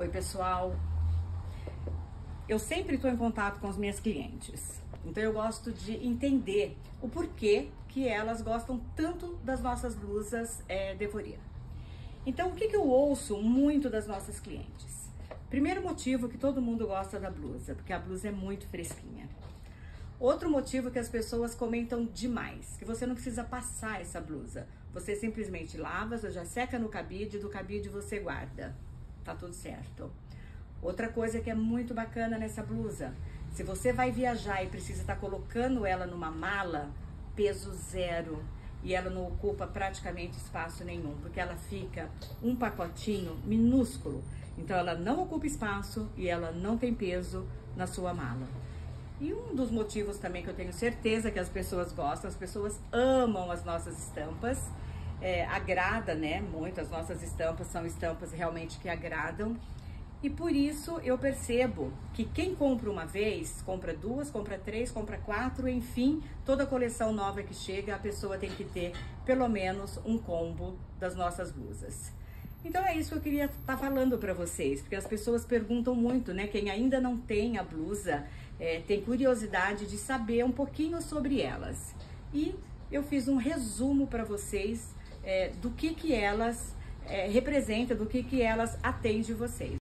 Oi, pessoal. Eu sempre estou em contato com as minhas clientes, então eu gosto de entender o porquê que elas gostam tanto das nossas blusas é, Devoria. Então, o que, que eu ouço muito das nossas clientes? Primeiro motivo que todo mundo gosta da blusa, porque a blusa é muito fresquinha. Outro motivo que as pessoas comentam demais, que você não precisa passar essa blusa. Você simplesmente lava, já seca no cabide, do cabide você guarda tá tudo certo. Outra coisa que é muito bacana nessa blusa, se você vai viajar e precisa estar tá colocando ela numa mala, peso zero, e ela não ocupa praticamente espaço nenhum, porque ela fica um pacotinho minúsculo. Então ela não ocupa espaço e ela não tem peso na sua mala. E um dos motivos também que eu tenho certeza que as pessoas gostam, as pessoas amam as nossas estampas é, agrada, né? Muito, as nossas estampas são estampas realmente que agradam. E por isso eu percebo que quem compra uma vez, compra duas, compra três, compra quatro, enfim, toda coleção nova que chega, a pessoa tem que ter pelo menos um combo das nossas blusas. Então é isso que eu queria estar tá falando para vocês, porque as pessoas perguntam muito, né? Quem ainda não tem a blusa é, tem curiosidade de saber um pouquinho sobre elas. E eu fiz um resumo para vocês é, do que, que elas é, representam, do que, que elas atendem vocês.